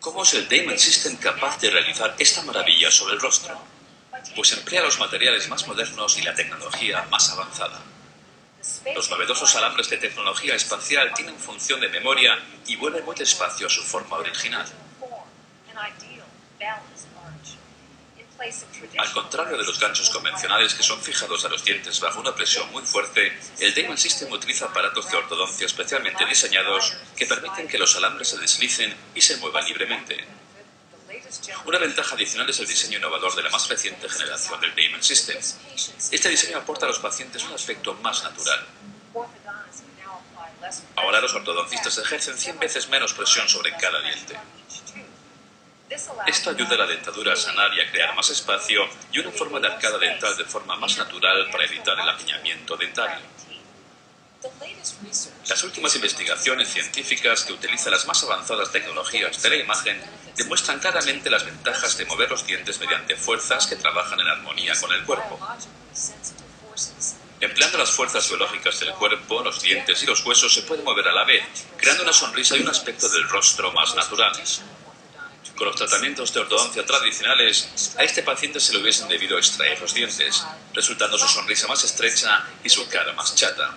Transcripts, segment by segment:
¿Cómo es el Damon System capaz de realizar esta maravilla sobre el rostro? Pues emplea los materiales más modernos y la tecnología más avanzada. Los novedosos alambres de tecnología espacial tienen función de memoria y vuelven muy despacio a su forma original. Al contrario de los ganchos convencionales que son fijados a los dientes bajo una presión muy fuerte, el Damon System utiliza aparatos de ortodoncia especialmente diseñados que permiten que los alambres se deslicen y se muevan libremente. Una ventaja adicional es el diseño innovador de la más reciente generación del Damon System. Este diseño aporta a los pacientes un aspecto más natural. Ahora los ortodoncistas ejercen 100 veces menos presión sobre cada diente. Esto ayuda a la dentadura a sanar y a crear más espacio y una forma de arcada dental de forma más natural para evitar el apiñamiento dentario. Las últimas investigaciones científicas que utilizan las más avanzadas tecnologías de la imagen demuestran claramente las ventajas de mover los dientes mediante fuerzas que trabajan en armonía con el cuerpo. Empleando las fuerzas biológicas del cuerpo, los dientes y los huesos se pueden mover a la vez, creando una sonrisa y un aspecto del rostro más naturales. Con los tratamientos de ortodoncia tradicionales, a este paciente se le hubiesen debido extraer los dientes, resultando su sonrisa más estrecha y su cara más chata.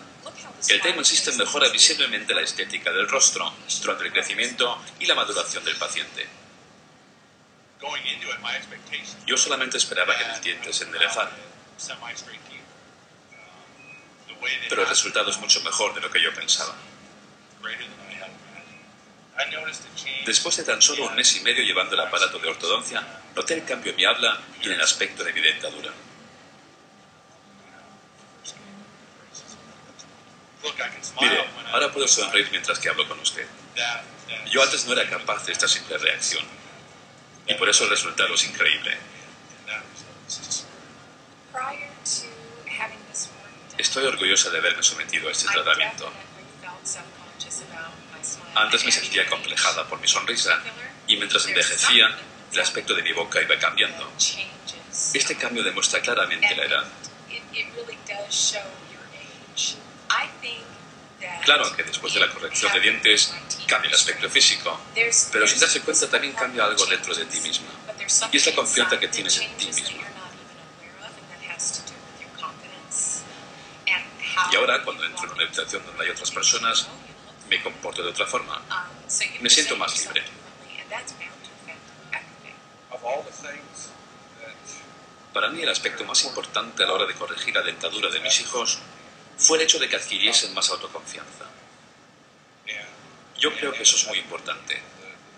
El Diamond System mejora visiblemente la estética del rostro durante el crecimiento y la maduración del paciente. Yo solamente esperaba que mis dientes se enderezaran. Pero el resultado es mucho mejor de lo que yo pensaba. Después de tan solo un mes y medio llevando el aparato de ortodoncia, noté el cambio en mi habla y en el aspecto de mi dentadura. Mire, ahora puedo sonreír mientras que hablo con usted. Yo antes no era capaz de esta simple reacción. Y por eso el resultado es increíble. Estoy orgullosa de haberme sometido a este tratamiento. Antes me sentía complejada por mi sonrisa y mientras envejecía, el aspecto de mi boca iba cambiando. Este cambio demuestra claramente la edad. Claro que después de la corrección de dientes cambia el aspecto físico, pero sin darse cuenta también cambia algo dentro de ti misma. Y es la confianza que tienes en ti misma. Y ahora, cuando entro en una habitación donde hay otras personas, me comporto de otra forma. Me siento más libre. Para mí el aspecto más importante a la hora de corregir la dentadura de mis hijos fue el hecho de que adquiriesen más autoconfianza. Yo creo que eso es muy importante.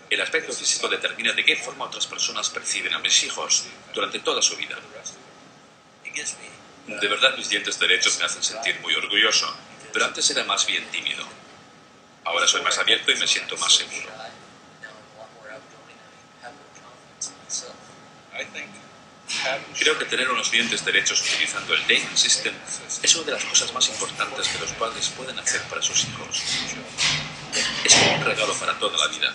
El aspecto físico determina de qué forma otras personas perciben a mis hijos durante toda su vida. De verdad mis dientes derechos me hacen sentir muy orgulloso, pero antes era más bien tímido. Ahora soy más abierto y me siento más seguro. Creo que tener unos dientes derechos utilizando el Damon System es una de las cosas más importantes que los padres pueden hacer para sus hijos. Es un regalo para toda la vida.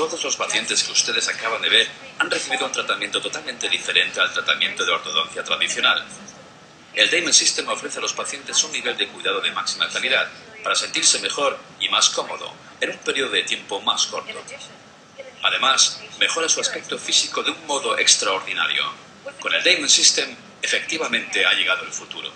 Todos los pacientes que ustedes acaban de ver han recibido un tratamiento totalmente diferente al tratamiento de ortodoncia tradicional. El Damon System ofrece a los pacientes un nivel de cuidado de máxima calidad para sentirse mejor y más cómodo en un periodo de tiempo más corto. Además, mejora su aspecto físico de un modo extraordinario. Con el Damon System, efectivamente ha llegado el futuro.